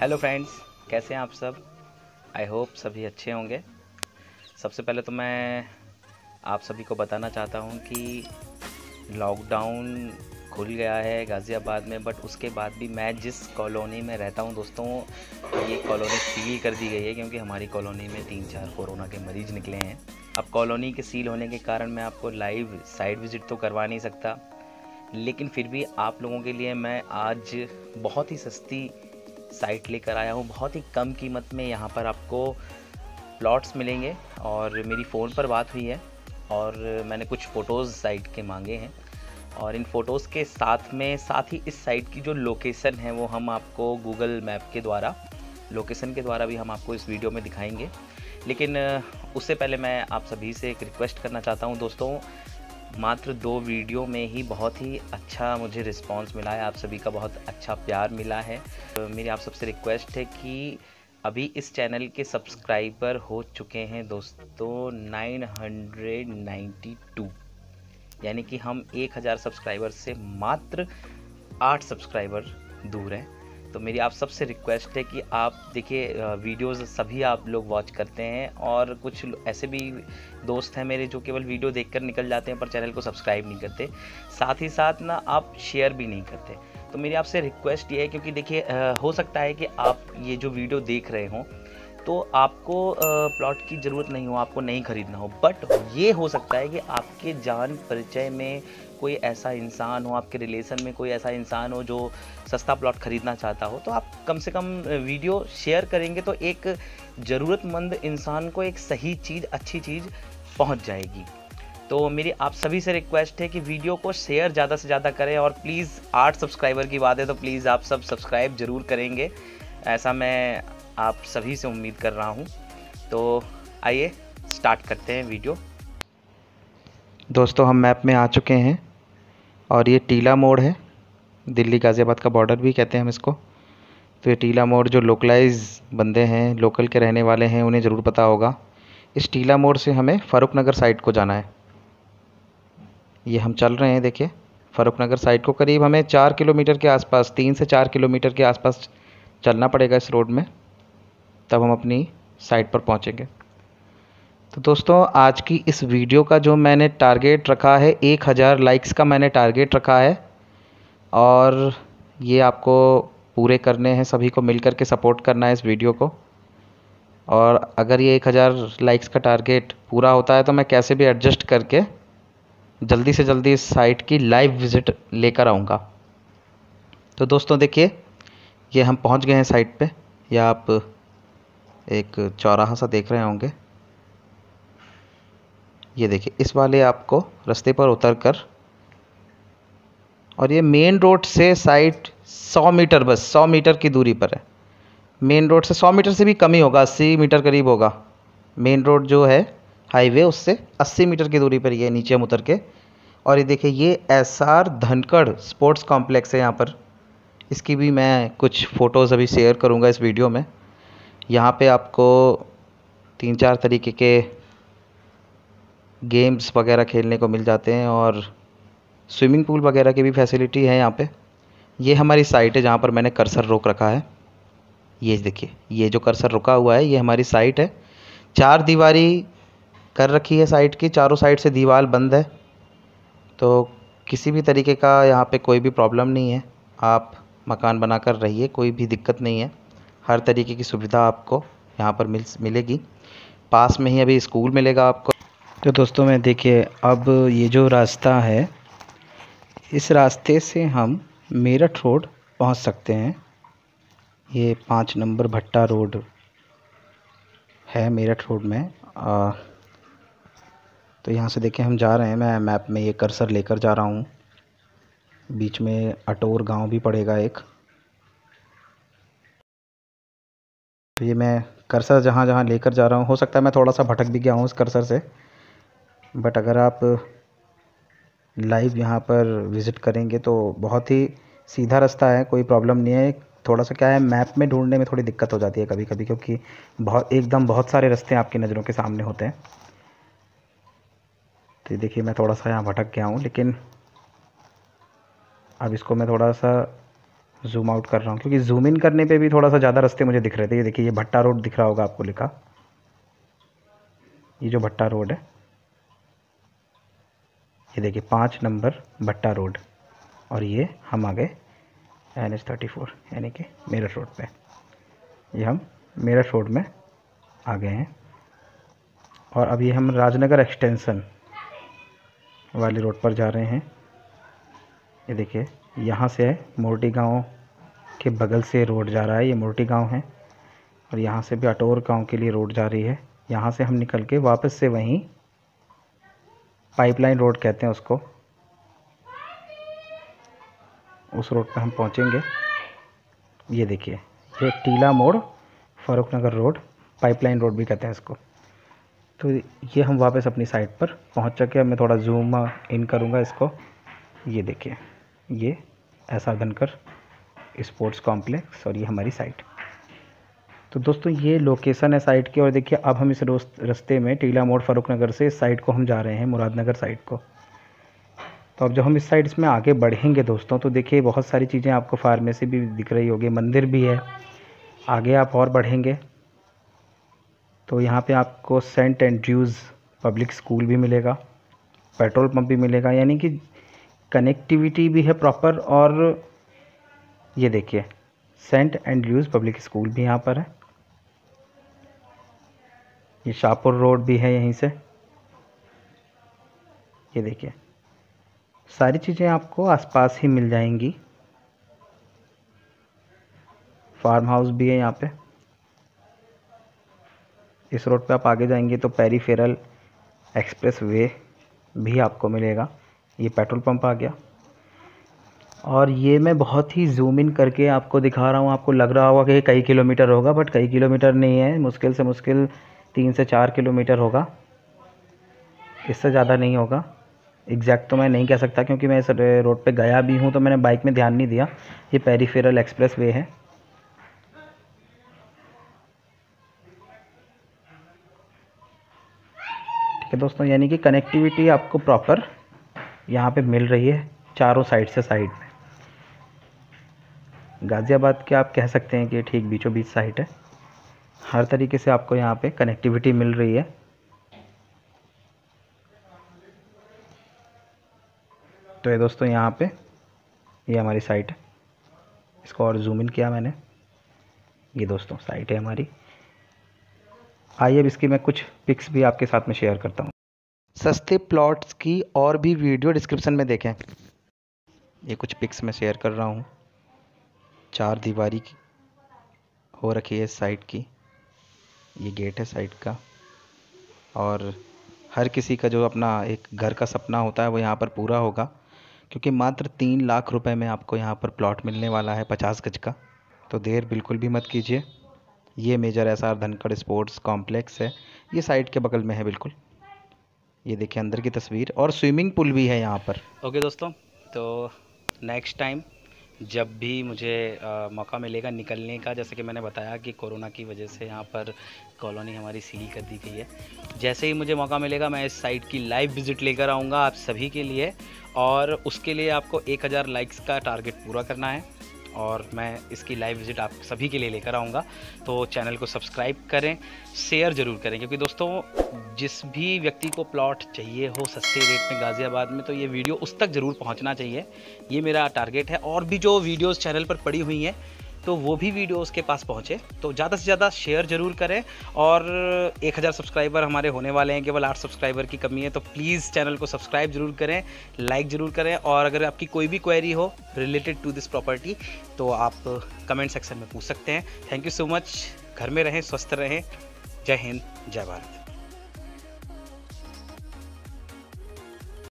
Hello friends कैसे हैं आप सब? आई होप सभी अच्छे होंगे। सबसे पहले तो मैं आप सभी को बताना चाहता हूँ कि लॉकडाउन खुल गया है गाज़ियाबाद में बट उसके बाद भी मैं जिस कॉलोनी में रहता हूँ दोस्तों, ये कॉलोनी सील कर दी गई है क्योंकि हमारी कॉलोनी में तीन चार कोरोना के मरीज़ निकले हैं। अब कॉलोनी के सील होने के कारण मैं आपको लाइव साइट विज़िट तो करवा नहीं सकता, लेकिन फिर भी आप लोगों के लिए मैं आज बहुत ही सस्ती साइट लेकर आया हूँ। बहुत ही कम कीमत में यहाँ पर आपको प्लॉट्स मिलेंगे और मेरी फ़ोन पर बात हुई है और मैंने कुछ फ़ोटोज़ साइट के मांगे हैं और इन फ़ोटोज़ के साथ में, साथ ही इस साइट की जो लोकेशन है वो हम आपको गूगल मैप के द्वारा, लोकेशन के द्वारा भी हम आपको इस वीडियो में दिखाएँगे। लेकिन उससे पहले मैं आप सभी से एक रिक्वेस्ट करना चाहता हूँ, दोस्तों मात्र दो वीडियो में ही बहुत ही अच्छा मुझे रिस्पांस मिला है। आप सभी का बहुत अच्छा प्यार मिला है। तो मेरी आप सबसे रिक्वेस्ट है कि अभी इस चैनल के सब्सक्राइबर हो चुके हैं दोस्तों 992 यानी कि हम 1000 सब्सक्राइबर से मात्र 8 सब्सक्राइबर दूर हैं। तो मेरी आप सबसे रिक्वेस्ट है कि आप देखिए वीडियोस सभी आप लोग वॉच करते हैं और कुछ ऐसे भी दोस्त हैं मेरे जो केवल वीडियो देखकर निकल जाते हैं पर चैनल को सब्सक्राइब नहीं करते। साथ ही साथ ना आप शेयर भी नहीं करते। तो मेरी आपसे रिक्वेस्ट ये है क्योंकि देखिए हो सकता है कि आप ये जो वीडियो देख रहे हों तो आपको प्लॉट की ज़रूरत नहीं हो, आपको नहीं ख़रीदना हो। बट ये हो सकता है कि आपके जान परिचय में कोई ऐसा इंसान हो, आपके रिलेशन में कोई ऐसा इंसान हो जो सस्ता प्लॉट ख़रीदना चाहता हो। तो आप कम से कम वीडियो शेयर करेंगे तो एक ज़रूरतमंद इंसान को एक सही चीज़, अच्छी चीज़ पहुँच जाएगी। तो मेरी आप सभी से रिक्वेस्ट है कि वीडियो को शेयर ज़्यादा से ज़्यादा करें और प्लीज़ आठ सब्सक्राइबर की बात है तो प्लीज़ आप सब सब्सक्राइब ज़रूर करेंगे। ऐसा मैं आप सभी से उम्मीद कर रहा हूँ। तो आइए स्टार्ट करते हैं वीडियो दोस्तों, हम मैप में आ चुके हैं और ये टीला मोड़ है। दिल्ली गाज़ियाबाद का बॉर्डर भी कहते हैं हम इसको। तो ये टीला मोड़ जो लोकलाइज बंदे हैं लोकल के रहने वाले हैं, उन्हें ज़रूर पता होगा। इस टीला मोड़ से हमें फ़ारुख नगर साइड को जाना है। ये हम चल रहे हैं, देखिए। फ़ारुख नगर साइड को करीब हमें चार किलोमीटर के आसपास, तीन से चार किलोमीटर के आसपास चलना पड़ेगा इस रोड में। तब हम अपनी साइट पर पहुँचेंगे। तो दोस्तों, आज की इस वीडियो का जो मैंने टारगेट रखा है, एक हज़ार लाइक्स का मैंने टारगेट रखा है और ये आपको पूरे करने हैं, सभी को मिल के सपोर्ट करना है इस वीडियो को। और अगर ये एक हज़ार लाइक्स का टारगेट पूरा होता है तो मैं कैसे भी एडजस्ट करके जल्दी से जल्दी इस साइट की लाइव विज़िट लेकर आऊँगा। तो दोस्तों, देखिए, ये हम पहुँच गए हैं साइट पे। या आप एक चौराहा सा देख रहे होंगे। ये देखिए, इस वाले आपको रास्ते पर उतर कर और ये मेन रोड से साइड 100 मीटर, बस 100 मीटर की दूरी पर है। मेन रोड से 100 मीटर से भी कम ही होगा 80 मीटर करीब होगा। मेन रोड जो है हाईवे उससे 80 मीटर की दूरी पर ये नीचे हम उतर के। और ये देखिए, ये S R Dhankhar sports complex है यहाँ पर। इसकी भी मैं कुछ फ़ोटोज़ अभी शेयर करूँगा इस वीडियो में। यहाँ पे आपको तीन चार तरीके के गेम्स वगैरह खेलने को मिल जाते हैं और स्विमिंग पूल वगैरह की भी फैसिलिटी है यहाँ पे। ये हमारी साइट है जहाँ पर मैंने कर्सर रोक रखा है। ये देखिए, ये जो कर्सर रुका हुआ है, ये हमारी साइट है। चार दीवारी कर रखी है साइट की, चारों साइड से दीवार बंद है। तो किसी भी तरीके का यहाँ पे कोई भी प्रॉब्लम नहीं है। आप मकान बनाकर रहिए, कोई भी दिक्कत नहीं है। हर तरीके की सुविधा आपको यहाँ पर मिल मिलेगी। पास में ही अभी स्कूल मिलेगा आपको। तो दोस्तों में देखिए अब ये जो रास्ता है इस रास्ते से हम मेरठ रोड पहुँच सकते हैं। ये पाँच नंबर भट्टा रोड है मेरठ रोड में। आ, तो यहाँ से देखिए हम जा रहे हैं। मैं मैप में ये कर्सर लेकर जा रहा हूँ। बीच में अटोर गाँव भी पड़ेगा एक। तो ये मैं कर्सर जहाँ जहाँ लेकर जा रहा हूँ। हो सकता है मैं थोड़ा सा भटक भी गया हूँ इस कर्सर से। बट अगर आप लाइव यहाँ पर विज़िट करेंगे तो बहुत ही सीधा रास्ता है, कोई प्रॉब्लम नहीं है। थोड़ा सा क्या है मैप में ढूँढने में थोड़ी दिक्कत हो जाती है कभी कभी क्योंकि बहुत, एकदम बहुत सारे रास्ते आपकी नज़रों के सामने होते हैं। तो देखिए मैं थोड़ा सा यहाँ भटक गया हूँ, लेकिन अब इसको मैं थोड़ा सा जूम आउट कर रहा हूँ, क्योंकि जूम इन करने पे भी थोड़ा सा ज़्यादा रास्ते मुझे दिख रहे थे। ये देखिए, ये भट्टा रोड दिख रहा होगा आपको लिखा। ये जो भट्टा रोड है, ये देखिए, पाँच नंबर भट्टा रोड और ये हम आ गए एन एच थर्टी फोर यानी कि मेरठ रोड पे। ये हम मेरठ रोड में आ गए हैं। और अभी हम राजनगर एक्सटेंसन वाली रोड पर जा रहे हैं। ये देखिए, यहाँ से है मोरटी गाँव। के बगल से रोड जा रहा है, ये मोरटी गाँव है। और यहाँ से भी अटोर गाँव के लिए रोड जा रही है। यहाँ से हम निकल के वापस से वहीं पाइपलाइन रोड कहते हैं उसको। उस रोड पर हम पहुँचेंगे। ये देखिए, ये Tila Mor, Farukh Nagar road, pipeline road भी कहते हैं इसको। तो ये हम वापस अपनी साइट पर पहुँच चुके हैं। मैं थोड़ा जूम इन करूँगा इसको। ये देखिए, ये ऐसा धनकर स्पोर्ट्स कॉम्प्लेक्स और ये हमारी साइट। तो दोस्तों, ये लोकेशन है साइट की, और देखिए, अब हम इस रास्ते में टीला मोड़ फ़ारूक नगर से इस साइड को हम जा रहे हैं, मुरादनगर साइड को। तो अब जब हम इस साइड इसमें आगे बढ़ेंगे दोस्तों तो देखिए, बहुत सारी चीज़ें आपको फार्मेसी भी दिख रही होगी। मंदिर भी है। आगे आप और बढ़ेंगे। तो यहाँ पे आपको सेंट एंड्रयूज़ पब्लिक स्कूल भी मिलेगा, पेट्रोल पंप भी मिलेगा, यानी कि कनेक्टिविटी भी है प्रॉपर, और ये देखिए सेंट एंड्रयूज़ पब्लिक स्कूल भी यहाँ पर है। ये शाहपुर रोड भी है यहीं से। ये देखिए, सारी चीज़ें आपको आसपास ही मिल जाएँगी। फार्म हाउस भी है यहाँ पे। इस रोड पे आप आगे जाएँगे तो पेरीफेरल एक्सप्रेस वे भी आपको मिलेगा। ये पेट्रोल पंप आ गया। और ये मैं बहुत ही जूम इन करके आपको दिखा रहा हूँ। आपको लग रहा होगा कि कई किलोमीटर होगा बट कई किलोमीटर नहीं है। मुश्किल से मुश्किल तीन से चार किलोमीटर होगा। इससे ज़्यादा नहीं होगा। एग्जैक्ट तो मैं नहीं कह सकता क्योंकि मैं इस रोड पे गया भी हूँ तो मैंने बाइक में ध्यान नहीं दिया। ये पेरीफेरल एक्सप्रेस वे है। ठीक है दोस्तों, यानी कि कनेक्टिविटी आपको प्रॉपर यहाँ पे मिल रही है, चारों साइड से साइड में। गाज़ियाबाद के आप कह सकते हैं कि ठीक बीचों बीच साइट है। हर तरीके से आपको यहाँ पे कनेक्टिविटी मिल रही है। तो ये दोस्तों यहाँ पे ये हमारी साइट है। इसको और जूम इन किया मैंने। ये दोस्तों साइट है हमारी। आइए अब इसकी मैं कुछ पिक्स भी आपके साथ में शेयर करता हूँ। सस्ते प्लॉट्स की और भी वीडियो डिस्क्रिप्शन में देखें। ये कुछ पिक्स मैं शेयर कर रहा हूँ। चार दीवारी हो रखी है साइड की। ये गेट है साइड का। और हर किसी का जो अपना एक घर का सपना होता है, वो यहाँ पर पूरा होगा। क्योंकि मात्र तीन लाख रुपए में आपको यहाँ पर प्लॉट मिलने वाला है पचास गज का। तो देर बिल्कुल भी मत कीजिए। ये major S R Dhankhar sports complex है। ये साइड के बगल में है बिल्कुल। ये देखिए अंदर की तस्वीर। और स्विमिंग पूल भी है यहाँ पर। ओके दोस्तों तो नेक्स्ट टाइम जब भी मुझे आ, मौका मिलेगा निकलने का जैसे कि मैंने बताया कि कोरोना की वजह से यहाँ पर कॉलोनी हमारी सील कर दी गई है। जैसे ही मुझे मौका मिलेगा मैं इस साइट की लाइव विज़िट लेकर आऊँगा आप सभी के लिए और उसके लिए आपको 1000 लाइक्स का टारगेट पूरा करना है। और मैं इसकी लाइव विज़िट आप सभी के लिए लेकर आऊँगा। तो चैनल को सब्सक्राइब करें शेयर ज़रूर करें, क्योंकि दोस्तों, जिस भी व्यक्ति को प्लॉट चाहिए हो सस्ते रेट में गाज़ियाबाद में तो ये वीडियो उस तक ज़रूर पहुँचना चाहिए। ये मेरा टारगेट है और भी जो वीडियोज़ चैनल पर पड़ी हुई हैं तो वो भी वीडियो उसके पास पहुँचे। तो ज़्यादा से ज़्यादा शेयर ज़रूर करें और 1000 सब्सक्राइबर हमारे होने वाले हैं, केवल आठ सब्सक्राइबर की कमी है तो प्लीज़ चैनल को सब्सक्राइब ज़रूर करें लाइक ज़रूर करें और अगर आपकी कोई भी क्वेरी हो रिलेटेड टू दिस प्रॉपर्टी तो आप कमेंट सेक्शन में पूछ सकते हैं। थैंक यू सो मच घर में रहें, स्वस्थ रहें। जय हिंद, जय भारत।